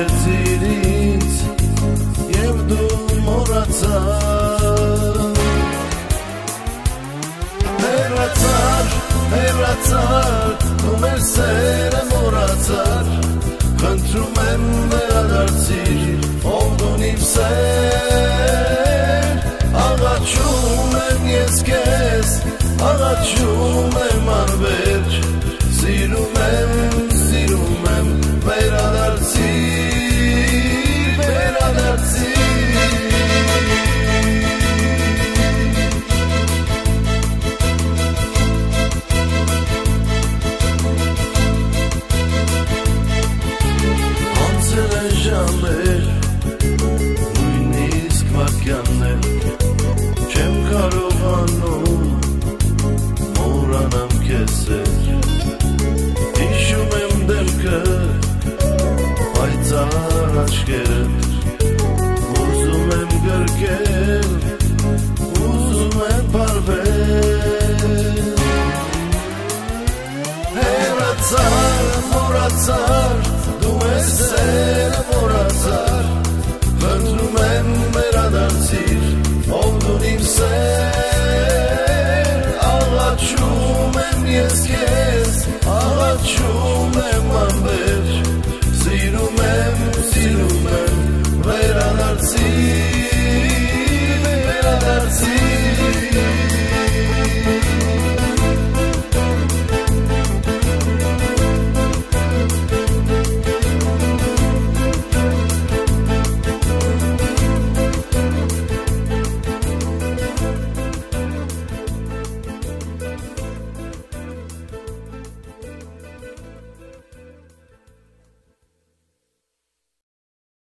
գծիր ինձ եւ դու մոռացար Հեռացար, հեռացար, դու մեր սերը մոռացար Խնդրում եմ վերադարձիր, ով դու իմ սեր Աղաչում եմ ես քեզ, աղաչում եմ վարքյաններ Չեմ կարողանում մորանամ քեզ Հիշում եմ դեմքը, պայծառ աչքերդ Ուզում եմ գրկել, ուզում եմ պարվել Հերացար, մորացար, դու ես սերը մորացար դուն իմ